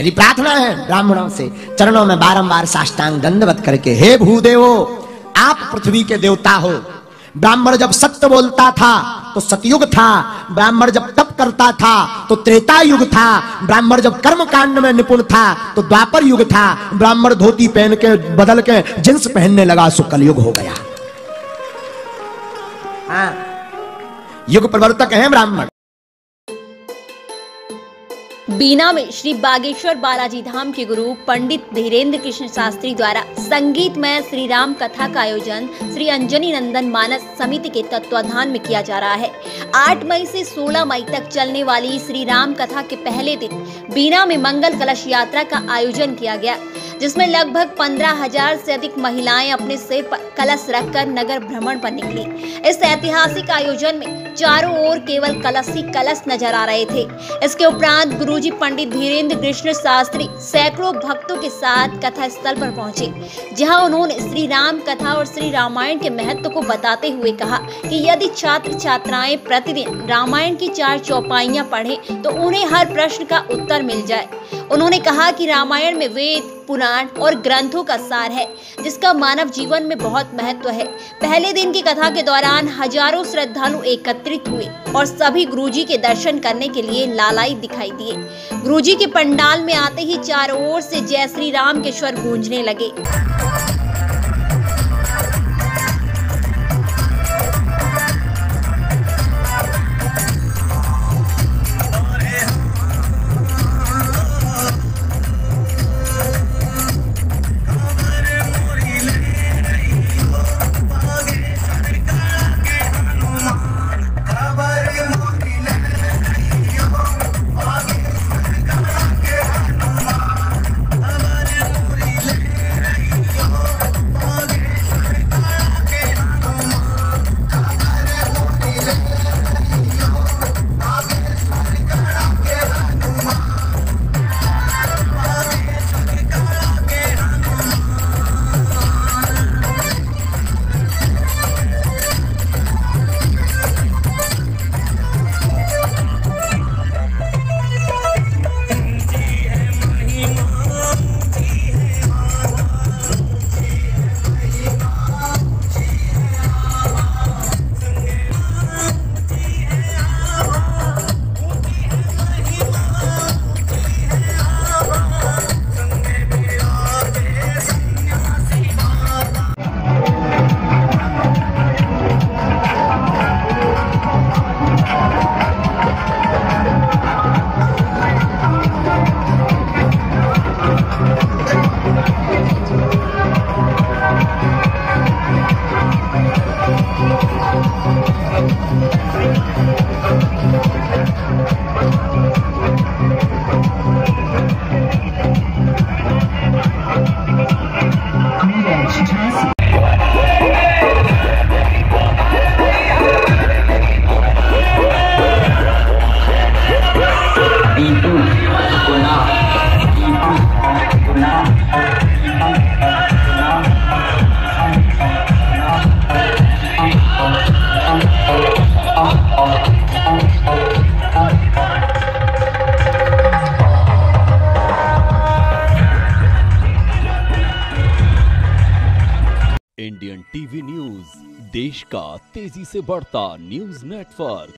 यदि प्रार्थना है, ब्राह्मणों से, चरणों में बारंबार साष्टांग दंडवत करके, हे भूदेवो, आप पृथ्वी के देवता हो। ब्राह्मण जब सत्य बोलता था तो सतयुग था। ब्राह्मण जब तप करता था तो त्रेता युग था। ब्राह्मण जब कर्म कांड में निपुण था तो द्वापर युग था। ब्राह्मण धोती पहन के, बदल के, जींस पहनने लगा, सो कलयुग हो गया। हाँ। युग प्रवर्तक है ब्राह्मण। बीना में श्री बागेश्वर बालाजी धाम के गुरु पंडित धीरेन्द्र कृष्ण शास्त्री द्वारा संगीतमय श्री राम कथा का आयोजन श्री अंजनी नंदन मानस समिति के तत्वाधान में किया जा रहा है। 8 मई से 16 मई तक चलने वाली श्री राम कथा के पहले दिन बीना में मंगल कलश यात्रा का आयोजन किया गया। जिसमें लगभग पंद्रह हज़ार से अधिक महिलाएँ अपने पर कलश रखकर नगर भ्रमण पर निकली। इस ऐतिहासिक आयोजन में चारों ओर केवल कलश ही कलश नज़र आ रहे थे। इसके उपरांत गुरुजी पंडित धीरेन्द्र कृष्ण शास्त्री सैकड़ों भक्तों के साथ कथा स्थल पर पहुँचे, जहाँ उन्होंने श्री राम कथा और श्री रामायण के महत्व को बताते हुए कहा कि यदि छात्र छात्राएँ प्रतिदिन रामायण की चार चौपाइयाँ पढ़ें तो उन्हें हर प्रश्न का उत्तर मिल जाए। उन्होंने कहा कि रामायण में वेद पुराण और ग्रंथों का सार है, जिसका मानव जीवन में बहुत महत्व है। पहले दिन की कथा के दौरान हज़ारों श्रद्धालु एकत्रित हुए और सभी गुरुजी के दर्शन करने के लिए लालाई दिखाई दिए। गुरुजी के पंडाल में आते ही चारों ओर से जय श्री राम के स्वर गूंजने लगे। इंडियन टीवी न्यूज़ देश का तेज़ी से बढ़ता न्यूज़ नेटवर्क